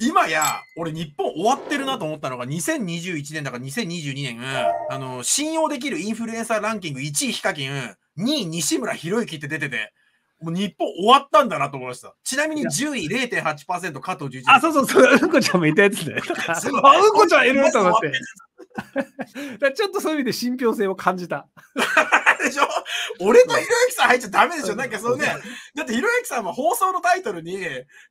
今や、俺日本終わってるなと思ったのが、2021年だから2022年、あの、信用できるインフルエンサーランキング1位ヒカキン、2位西村博之って出てて、もう日本終わったんだなと思いました。ちなみに10位0.8%加藤11あ、そうそうそう、うんこちゃんもいたやつね。そうあ、うんこちゃんいると思って。ちょっとそういう意味で信憑性を感じた。でしょ？俺とひろゆきさん入っちゃダメでしょ？なんかそうね、だってひろゆきさんは放送のタイトルに、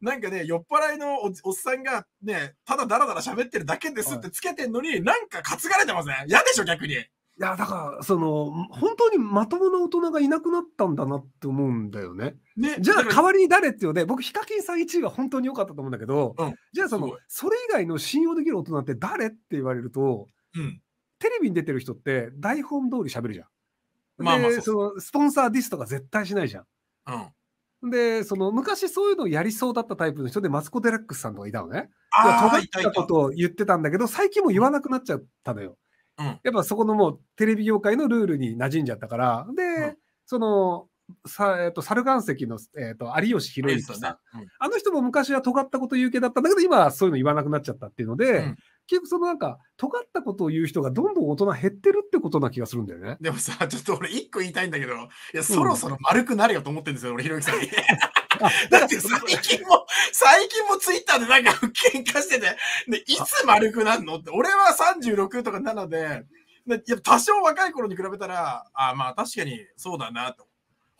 なんかね、酔っ払いのおおっさんがね、ただダラダラ喋ってるだけですってつけてんのに、なんか担がれてません？嫌でしょ？逆に。いや、だから、その、本当にまともな大人がいなくなったんだなって思うんだよね。ね。じゃあ、代わりに誰っていうので、僕、ヒカキンさん1位は本当に良かったと思うんだけど、うんじゃあ、そのそれ以外の信用できる大人って誰って言われると、うん。テレビに出てる人って台本通り喋るじゃん。まあまあでそのスポンサーディスとか絶対しないじゃん。うん。で、その昔そういうのをやりそうだったタイプの人でマツコ・デラックスさんとかいたのね。ああ、尖。ったことを言ってたんだけど、最近もう言わなくなっちゃったのよ。うん。やっぱそこのもうテレビ業界のルールに馴染んじゃったから、で、うんその、さえっと猿岩石の、えっと有吉弘行さん、うんあの人も昔は尖ったこと言う系だったんだけど、今はそういうの言わなくなっちゃったっていうので、う局そのなんか、尖ったことを言う人がどんどん大人減ってるってことな気がするんだよね。でもさ、ちょっと俺一個言いたいんだけど、いや、そろそろ丸くなれよと思ってるんですよ、俺、ひろゆきさんに。あだって最近も、最近もツイッターでなんか喧嘩してて、で、いつ丸くなんのって、俺は36とか7で、でいや多少若い頃に比べたら、あまあ確かにそうだなと。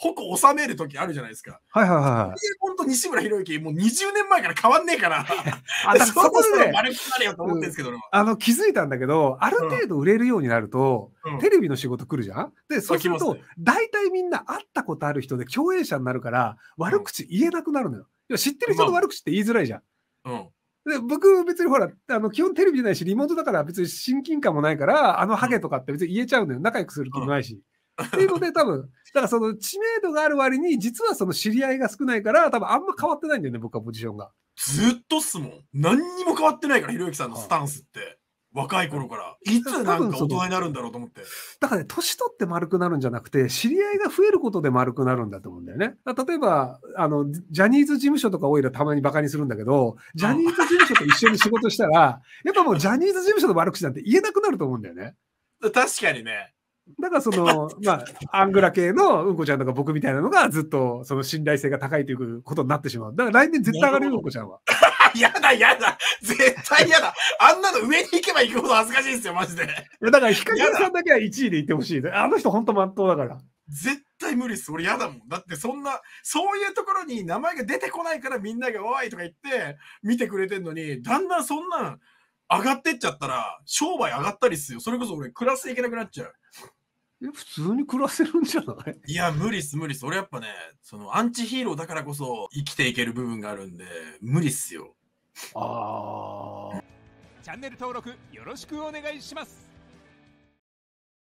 矛収める時あるじゃないですか。はいはいはいはい。本当西村博之、もう20年前から変わんねえから、あ、だから そそこでね、丸くなれよと思ってるんですけど、あの、気づいたんだけど、ある程度売れるようになると、うんテレビの仕事来るじゃん？で、そうすると大体みんな会ったことある人で共演者になるから、悪口言えなくなるのよ。いや知ってる人の悪口って言いづらいじゃん。うん。で僕、別にほら、あの基本テレビじゃないし、リモートだから別に親近感もないから、あのハゲとかって別に言えちゃうのよ。仲良くする気もないし。っていうので、多分、だからその知名度がある割に、実はその知り合いが少ないから、多分あんま変わってないんだよね、僕はポジションが。ずっとっすもん。何にも変わってないから、ひろゆきさんのスタンスって。若い頃から。いつなんか大人になるんだろうと思って。だからね、年取って丸くなるんじゃなくて、知り合いが増えることで丸くなるんだと思うんだよね。例えば、あの、ジャニーズ事務所とかオイラたまにバカにするんだけど、ジャニーズ事務所と一緒に仕事したら、やっぱもうジャニーズ事務所の悪口なんて言えなくなると思うんだよね。確かにね。だからその、まあ、アングラ系のうんこちゃんとか僕みたいなのがずっとその信頼性が高いということになってしまう。だから来年絶対上がるよ、うんこちゃんは。やだやだ絶対やだあんなの上に行けば行くほど恥ずかしいですよ、マジで。いやだからヒカキンさんだけは1位で言ってほしい。あの人本当まっとうだから。絶対無理っす。俺やだもん。だってそんな、そういうところに名前が出てこないからみんながおいとか言って見てくれてんのに、だんだんそんなん上がってっちゃったら、商売上がったりっすよ。それこそ俺暮らしていけなくなっちゃう。いや普通に暮らせるんじゃない？いや、無理っす、無理っす。俺やっぱね、そのアンチヒーローだからこそ生きていける部分があるんで、無理っすよ。ああ。チャンネル登録よろしくお願いします